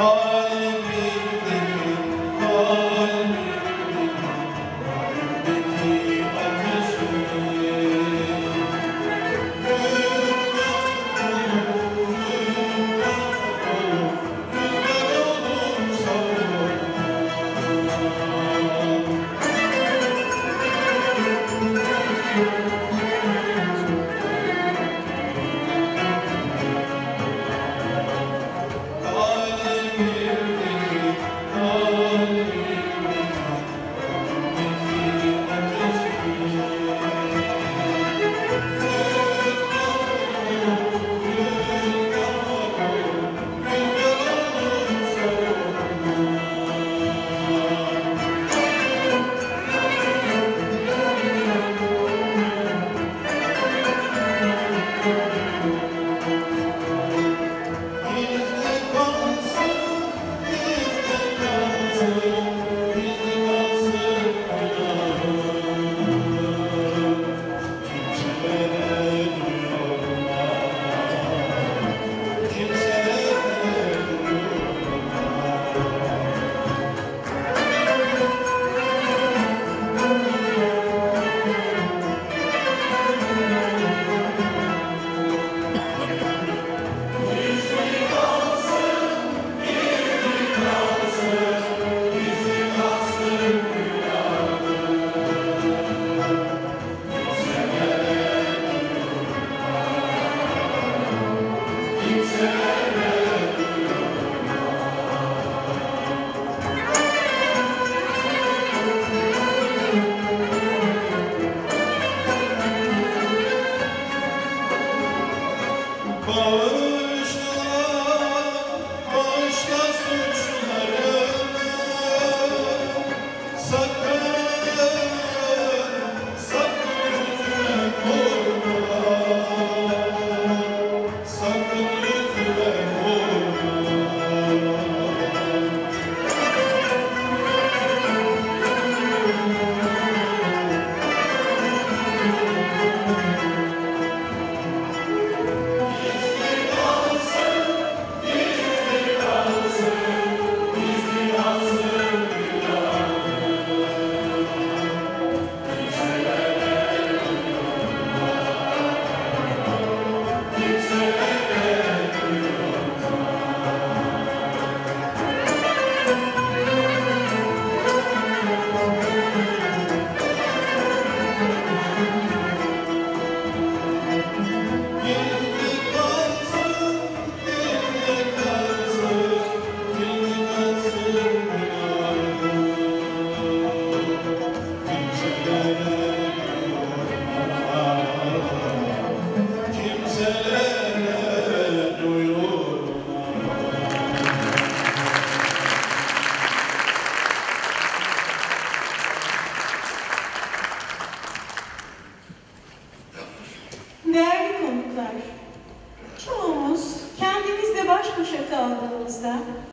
어... çoğumuz kendimizle baş başa kaldığımızda